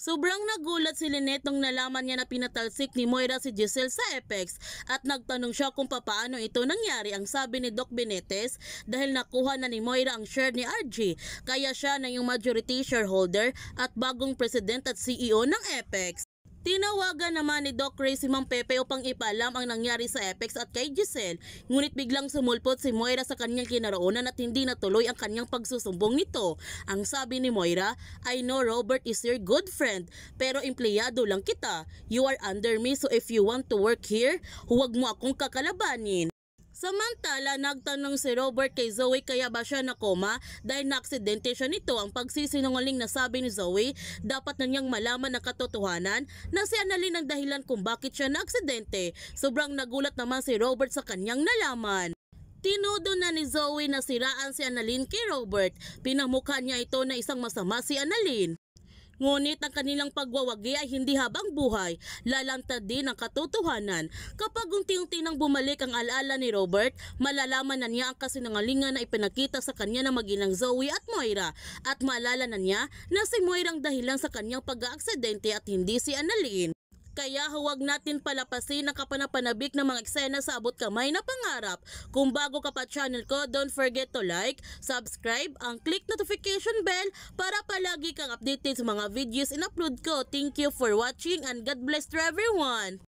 Sobrang nagulat si Lynette nung nalaman niya na pinatalsik ni Moira si Giselle sa Apex at nagtanong siya kung papaano ito nangyari ang sabi ni Doc Benetes dahil nakuha na ni Moira ang share ni RG kaya siya na yung majority shareholder at bagong president at CEO ng Apex. Tinawagan naman ni Doc Ray si Mang Pepe upang ipalam ang nangyari sa Apex at kay Giselle, ngunit biglang sumulpot si Moira sa kanyang kinaroonan at hindi natuloy ang kanyang pagsusumbong nito. Ang sabi ni Moira, I know Robert is your good friend, pero empleyado lang kita. You are under me so if you want to work here, huwag mo akong kakalabanin. Samantala, nagtanong si Robert kay Zoe kaya ba siya nakoma dahil naaksidente siya nito. Ang pagsisinungaling na sabi ni Zoe, dapat na niyang malaman na katotohanan na si Annalyn ang dahilan kung bakit siya naaksidente. Sobrang nagulat naman si Robert sa kanyang nalaman. Tinudo na ni Zoe na siraan si Annalyn kay Robert. Pinamukha niya ito na isang masama si Annalyn. Ngunit ang kanilang pagwawagi ay hindi habang buhay, lalantad din ang katotohanan. Kapag unti-unti nang bumalik ang alaala ni Robert, malalaman na niya ang kasinungalingan na ipinakita sa kanya ng maginang Zoe at Moira at maalala na niya na si Moira ang dahilan sa kanyang pag-aaksidente at hindi si Annalyn. Kaya huwag natin palapasin ang kapanapanabik ng mga eksena sa abot kamay na pangarap. Kung bago ka pa channel ko, don't forget to like, subscribe, ang click notification bell para palagi kang updated sa mga videos in-upload ko. Thank you for watching and God bless to everyone!